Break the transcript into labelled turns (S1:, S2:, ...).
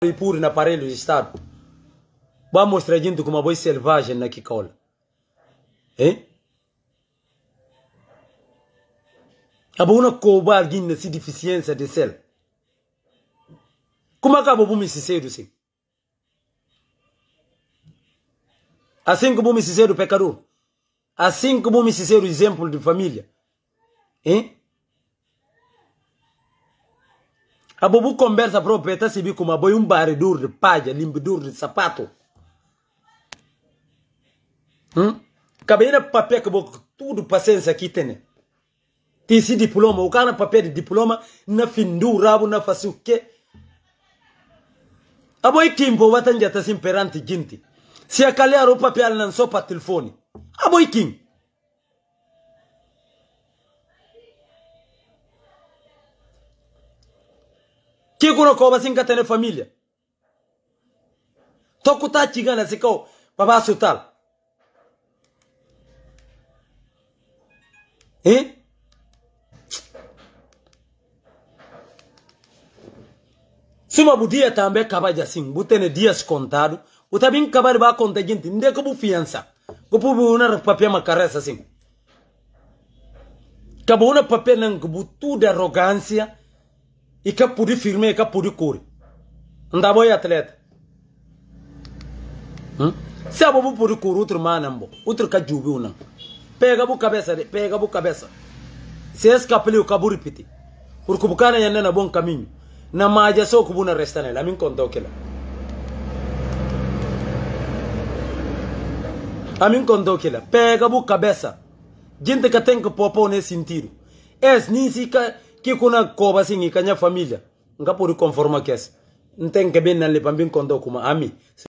S1: na aparelho de Estado. Vai mostrar gente como uma boi selvagem na Kikola. Hein? Abuna koba alguém nessa deficiência de céu. Como acaba o bumi sincero assim? Assim que o bumi sincero pecador. Assim que o bumi sincero exemplo de família. Hein? Abo bu conversa proprio eta sibi kuma boy un bare dur de paja, limbe dur de sapato. Hm? Kabena papier ke tudo tudu pasensa kitene. Ti si diploma, o kana papier de diploma na findu rabu na fasuke. Abo ikimbo watanja tasimperanti ginti. Si a calhar papier nan so pa para telefone. Abo ikimbo. Que kuno ko ka tene família. Toku ta chigana se ko baba sutal. Hein? Suma bu dia tambe kaba jasin, butene dias contado, utabin kaba ba conta gente, nde ko bu fiança. Ko bu una papel macaresa assim. Kaba una papel nang bu tu de arrogância i ka pudi firime i ka pudi kori. Ndabo i atlete. Hmm? se abo bu pudi kori utiri manan bo utiri ka jubiu nan pega bu kabesa de pega bu kabesa. Se escapeliu ka bu ripiti urkubukana yanne na bon kaminyu na maja so kubuna restane la min konto kela amin kondo kila pega bu kabesa. Jinte katenka popo ne sintiru. Es nisi ka kikuna koba singi kanya familia ngapuri conforma kesa ntengebe nalepa mbinkondo kuma ami.